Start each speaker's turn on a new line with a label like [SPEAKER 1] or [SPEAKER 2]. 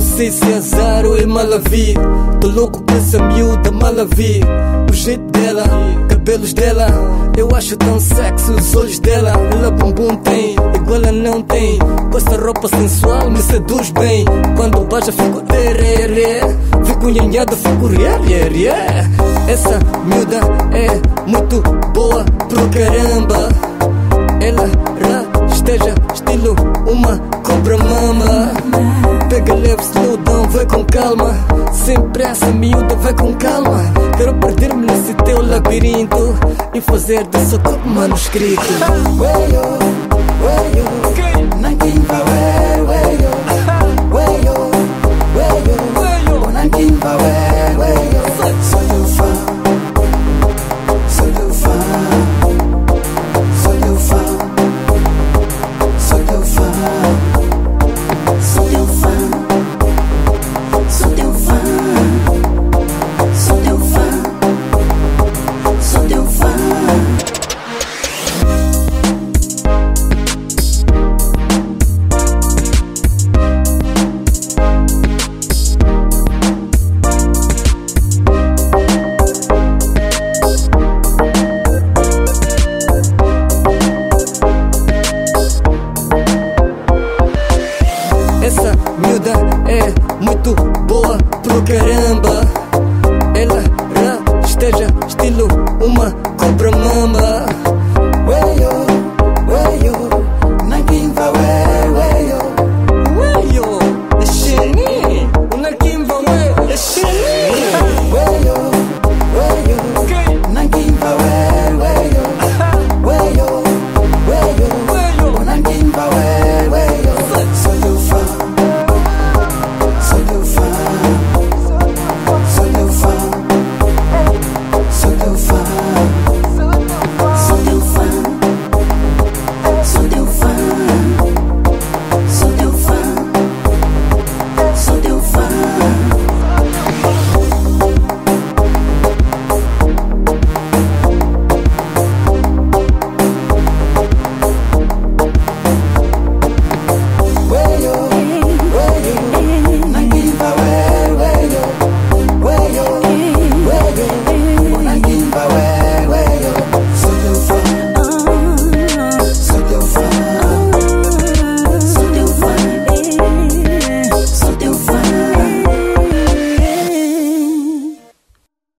[SPEAKER 1] sei se é azar ou é malavi. Tô louco com essa miúda malavi. O jeito dela, cabelos dela. Eu acho tão sexy os olhos dela. Ela bumbum tem, igual ela não tem. Com essa roupa sensual me seduz bem. Quando baixa fico tererê. Fico nhanhado, fico ré, ré, ré. Essa miúda é muito boa pro caramba. Ela rasteja uma cobra mama. Pega leve, slow down, vai com calma. Sem pressa, miúda, vai com calma. Quero perder-me nesse teu labirinto e fazer desse corpo manuscrito.
[SPEAKER 2] Weyo, weyo, nankin
[SPEAKER 1] love. Miúda é muito boa pro caramba. Ela rasteja estilo uma cobra mamba.